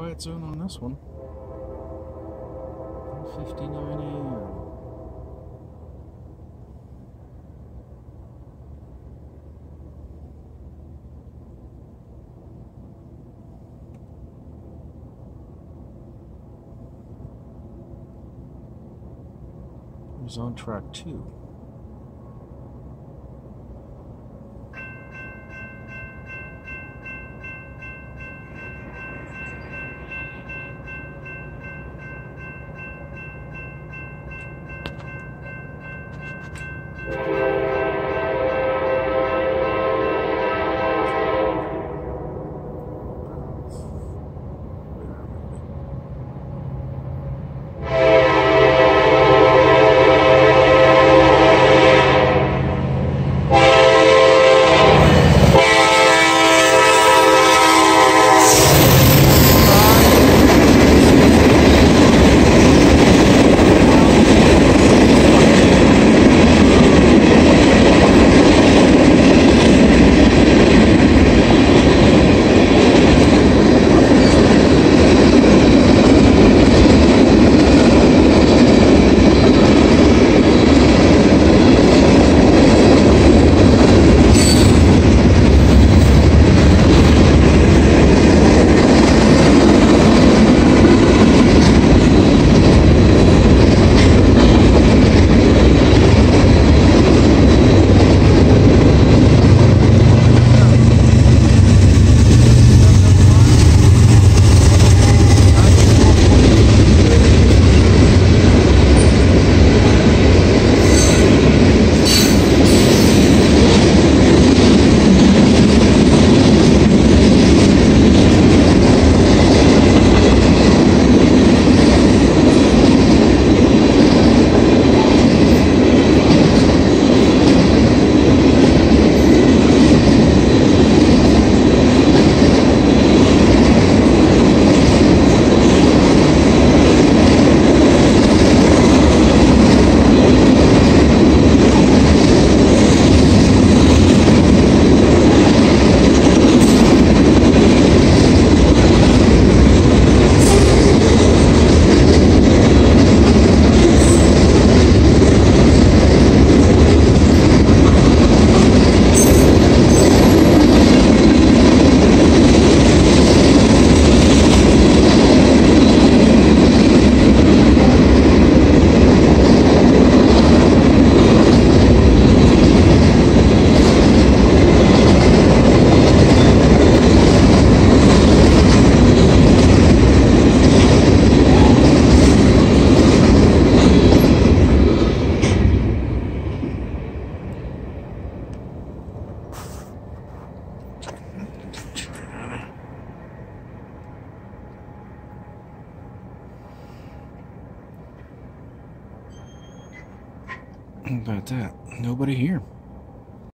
quiet zone on this one. 59 a.m. He's on track two. About that? Nobody here.